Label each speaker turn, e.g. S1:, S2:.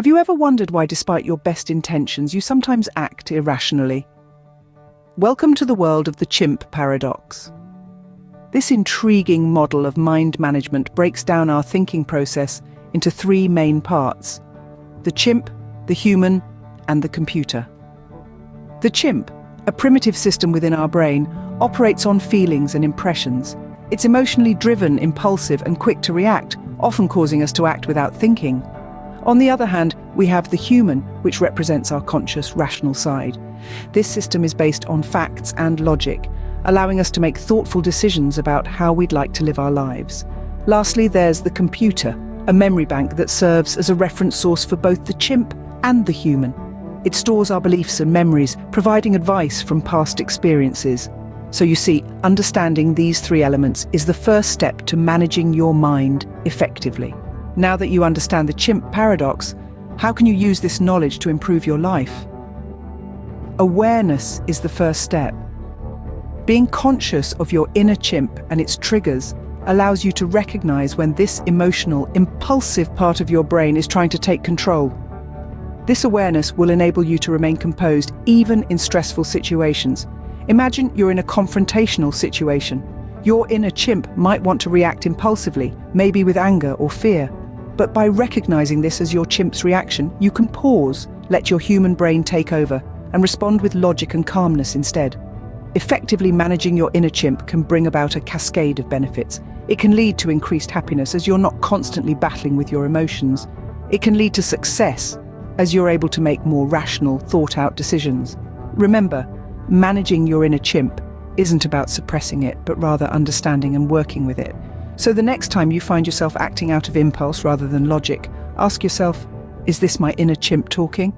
S1: Have you ever wondered why, despite your best intentions, you sometimes act irrationally? Welcome to the world of the chimp paradox. This intriguing model of mind management breaks down our thinking process into three main parts the chimp, the human, and the computer. The chimp, a primitive system within our brain, operates on feelings and impressions. It's emotionally driven, impulsive, and quick to react, often causing us to act without thinking. On the other hand, we have the human, which represents our conscious, rational side. This system is based on facts and logic, allowing us to make thoughtful decisions about how we'd like to live our lives. Lastly, there's the computer, a memory bank that serves as a reference source for both the chimp and the human. It stores our beliefs and memories, providing advice from past experiences. So you see, understanding these three elements is the first step to managing your mind effectively. Now that you understand the chimp paradox, how can you use this knowledge to improve your life? Awareness is the first step. Being conscious of your inner chimp and its triggers allows you to recognize when this emotional, impulsive part of your brain is trying to take control. This awareness will enable you to remain composed even in stressful situations. Imagine you're in a confrontational situation. Your inner chimp might want to react impulsively, maybe with anger or fear. But by recognizing this as your chimp's reaction, you can pause, let your human brain take over, and respond with logic and calmness instead. Effectively managing your inner chimp can bring about a cascade of benefits. It can lead to increased happiness as you're not constantly battling with your emotions. It can lead to success as you're able to make more rational, thought out decisions. Remember, managing your inner chimp isn't about suppressing it, but rather understanding and working with it. So the next time you find yourself acting out of impulse rather than logic, ask yourself, is this my inner chimp talking?